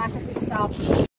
faixa cristal.